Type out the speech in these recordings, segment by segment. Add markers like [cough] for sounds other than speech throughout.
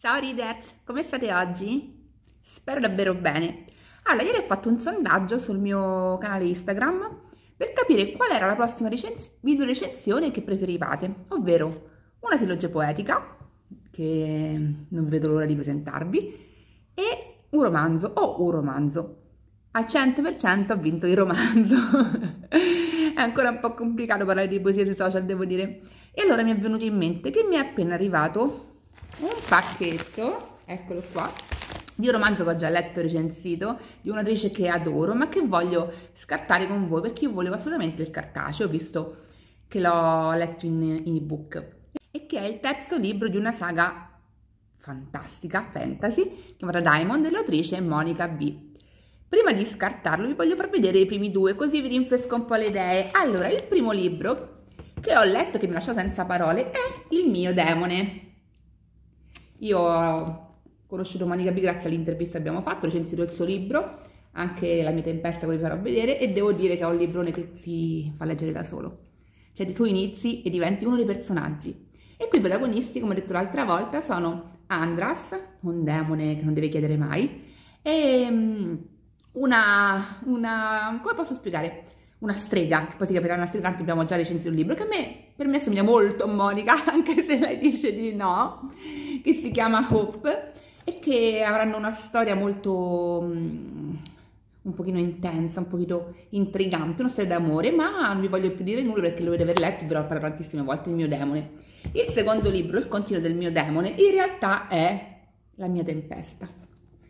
Ciao Readers, come state oggi? Spero davvero bene. Allora, ieri ho fatto un sondaggio sul mio canale Instagram per capire qual era la prossima recens video recensione che preferivate, ovvero una trilogia poetica, che non vedo l'ora di presentarvi, e un romanzo o un romanzo. Al 100% ho vinto il romanzo. [laughs] è ancora un po' complicato parlare di poesia sui social, devo dire. E allora mi è venuto in mente che mi è appena arrivato un pacchetto, eccolo qua, di un romanzo che ho già letto e recensito, di un'autrice che adoro, ma che voglio scartare con voi perché io volevo assolutamente il cartaceo, visto che l'ho letto in, in ebook, e che è il terzo libro di una saga fantastica, fantasy, chiamata Diamond, dell'autrice Monica B. Prima di scartarlo vi voglio far vedere i primi due, così vi rinfresco un po' le idee. Allora, il primo libro che ho letto, che mi lascia senza parole, è Il mio demone io ho conosciuto Monica B grazie all'intervista che abbiamo fatto, ho recensito il suo libro, anche La mia tempesta che vi farò vedere e devo dire che è un librone che si fa leggere da solo. Cioè tu inizi e diventi uno dei personaggi. E qui i protagonisti, come ho detto l'altra volta, sono Andras, un demone che non deve chiedere mai, e mm, una, una come posso spiegare? Una strega, che poi si capirà una strega, tanto abbiamo già recensito il libro, che a me, per me assomiglia molto a Monica, [laughs] anche se lei dice di no che si chiama Hope e che avranno una storia molto um, un pochino intensa, un pochino intrigante, una storia d'amore, ma non vi voglio più dire nulla perché lo dovete aver letto, ve l'ho parlato tantissime volte, il mio demone. Il secondo libro, il continuo del mio demone, in realtà è La mia tempesta.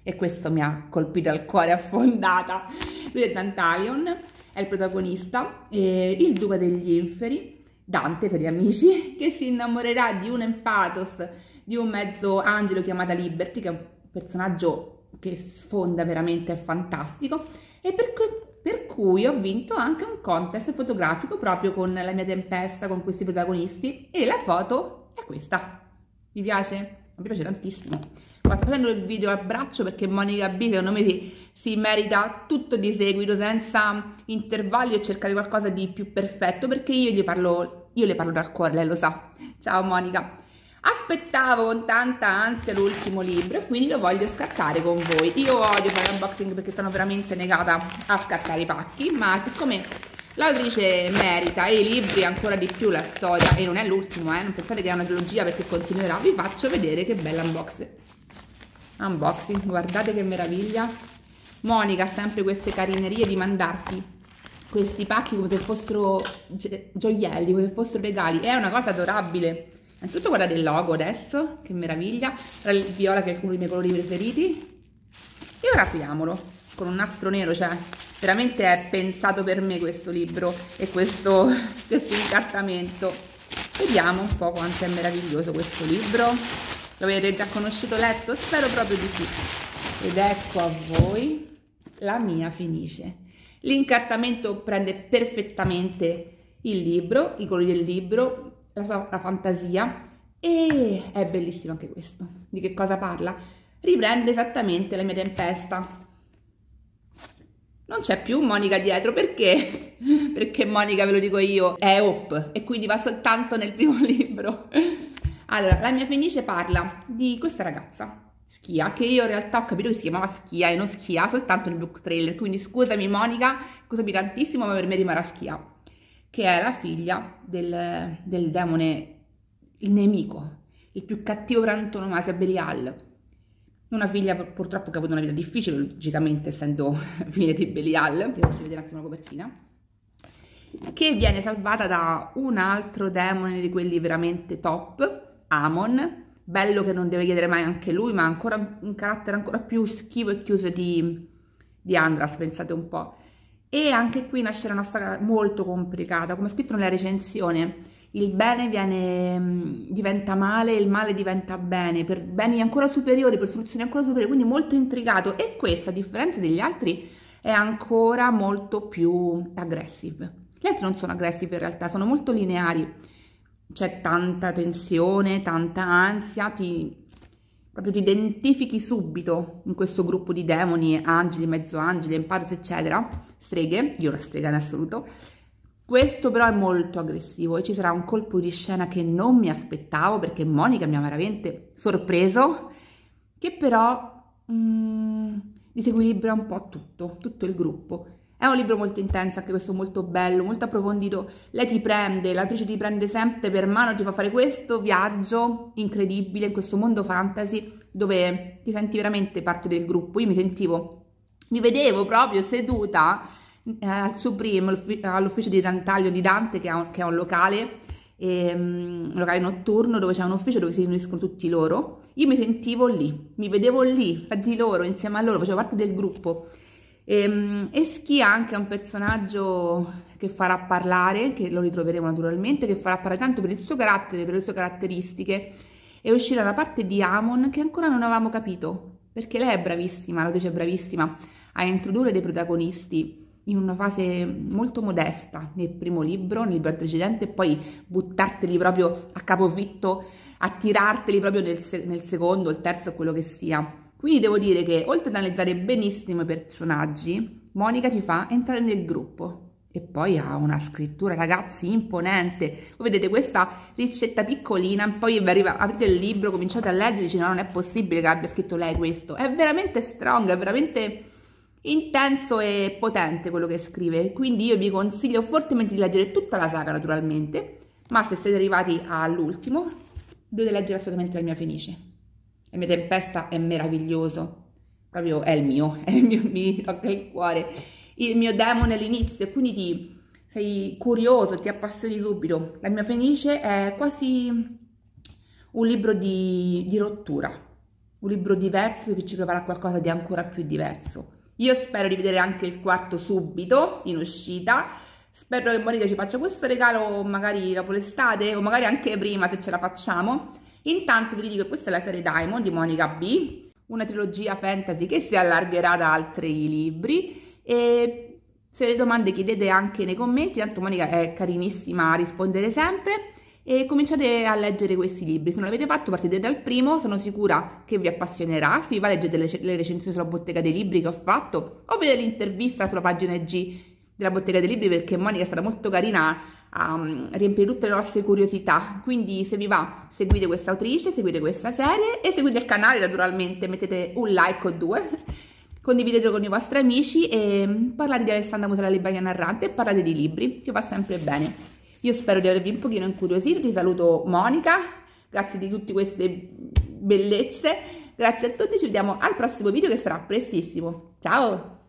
E questo mi ha colpito al cuore affondata. Lui è Dantalion, è il protagonista, eh, il duca degli inferi, Dante per gli amici, [laughs] che si innamorerà di un empatos di un mezzo angelo chiamata Liberty, che è un personaggio che sfonda veramente, è fantastico, e per, per cui ho vinto anche un contest fotografico proprio con la mia tempesta, con questi protagonisti, e la foto è questa. Vi piace? Mi piace tantissimo. Sto facendo il video a braccio perché Monica B secondo me si, si, merita tutto di seguito senza intervalli e cercare qualcosa di più perfetto perché io gli parlo, io le parlo dal cuore, lei lo sa. Ciao Monica. Aspettavo con tanta ansia l'ultimo libro e quindi lo voglio scartare con voi. Io odio fare unboxing perché sono veramente negata a scartare i pacchi, ma siccome l'autrice merita e i libri ancora di più la storia, e non è l'ultimo, eh, non pensate che è una trilogia perché continuerà, vi faccio vedere che bella unboxing. Unboxing, guardate che meraviglia. Monica ha sempre queste carinerie di mandarti questi pacchi come se fossero gioielli, come se fossero regali. È una cosa adorabile. Innanzitutto guardate il logo adesso, che meraviglia, era il viola che è uno dei miei colori preferiti. E ora apriamolo con un nastro nero, cioè veramente è pensato per me questo libro e questo, [laughs] questo incartamento. Vediamo un po' quanto è meraviglioso questo libro. Lo avete già conosciuto, letto? Spero proprio di sì. Ed ecco a voi la mia finice. L'incartamento prende perfettamente il libro, i colori del libro, la sua la fantasia e è bellissimo anche questo. Di che cosa parla? Riprende esattamente la mia tempesta. Non c'è più Monica dietro, perché? [laughs] Perché Monica, ve lo dico io, è Hope e quindi va soltanto nel primo [laughs] libro. Allora, la mia Fenice parla di questa ragazza, Schia, che io in realtà ho capito che si chiamava Schia e non Schia, soltanto nel book trailer, quindi scusami Monica, scusami tantissimo, ma per me rimarrà Schia che è la figlia del, del demone, il nemico, il più cattivo per antonomasia, Belial. Una figlia purtroppo che ha avuto una vita difficile, logicamente essendo [laughs] figlia di Belial, vi faccio vedere un attimo la copertina, che viene salvata da un altro demone di quelli veramente top, Amon, bello che non deve chiedere mai anche lui, ma ancora un carattere ancora più schivo e chiuso di, di Andras, pensate un po' e anche qui nascerà una storia molto complicata, come scritto nella recensione, il bene viene, mm, diventa male, il male diventa bene, per beni ancora superiori, per soluzioni ancora superiori, quindi molto intrigato. E questo a differenza degli altri è ancora molto più aggressive. Gli altri non sono aggressive in realtà, sono molto lineari, c'è tanta tensione, tanta ansia, ti, proprio ti identifichi subito in questo gruppo di demoni, angeli, mezzo angeli, emparos, eccetera, streghe, io la strega in assoluto, questo però è molto aggressivo e ci sarà un colpo di scena che non mi aspettavo perché Monica mi ha veramente sorpreso che però mm, disequilibra un po' tutto, tutto il gruppo. È un libro molto intenso, anche questo molto bello, molto approfondito. Lei ti prende, l'autrice ti prende sempre per mano, ti fa fare questo viaggio incredibile in questo mondo fantasy dove ti senti veramente parte del gruppo. Io mi sentivo, mi vedevo proprio seduta eh, al suo primo, all'ufficio di Dantaglio di Dante, che è un, locale, um, un locale notturno dove c'è un ufficio dove si riuniscono tutti loro. Io mi sentivo lì, mi vedevo lì, fra di loro, insieme a loro, facevo parte del gruppo. E, um, e Schia anche è un personaggio che farà parlare, che lo ritroveremo naturalmente, che farà parlare tanto per il suo carattere, per le sue caratteristiche, e uscirà la parte di Amon che ancora non avevamo capito, perché lei è bravissima, l'autrice è bravissima a introdurre dei protagonisti in una fase molto modesta nel primo libro, nel libro precedente, e poi buttarteli proprio a capofitto, attirarteli proprio nel, nel secondo, il terzo, quello che sia. Quindi devo dire che oltre ad analizzare benissimo i personaggi, Monica ci fa entrare nel gruppo e poi ha una scrittura, ragazzi, imponente. Voi vedete questa ricetta piccolina, poi arriva, aprite il libro, cominciate a leggere e dice no, non è possibile che abbia scritto lei questo. È veramente strong, è veramente intenso e potente quello che scrive. Quindi io vi consiglio fortemente di leggere tutta la saga, naturalmente, ma se siete arrivati all'ultimo, dovete leggere assolutamente la mia Fenice. La mia tempesta è meraviglioso, proprio è il mio, è il mio mi tocca il cuore, il mio demone all'inizio, quindi ti, sei curioso, ti appassioni subito. La mia Fenice è quasi un libro di, di rottura, un libro diverso che ci prepara qualcosa di ancora più diverso. Io spero di vedere anche il quarto subito, in uscita, spero che Monica ci faccia questo regalo magari dopo l'estate o magari anche prima se ce la facciamo Intanto vi dico che questa è la serie Diamond di Monica B, una trilogia fantasy che si allargherà da altri libri e se le domande chiedete anche nei commenti, tanto Monica è carinissima a rispondere sempre e cominciate a leggere questi libri. Se non l'avete fatto partite dal primo, sono sicura che vi appassionerà. Se vi va leggete le, le recensioni sulla bottega dei libri che ho fatto o vedete l'intervista sulla pagina G della bottega dei libri perché Monica stata molto carina a um, riempire tutte le nostre curiosità. Quindi se vi va, seguite questa autrice, seguite questa serie e seguite il canale naturalmente, mettete un like o due, [laughs] condividete con i vostri amici e parlate di Alessandra Musella Librania Narrante e parlate di libri, che va sempre bene. Io spero di avervi un pochino incuriosito, ti saluto Monica, grazie di tutte queste bellezze, grazie a tutti, ci vediamo al prossimo video che sarà prestissimo. Ciao!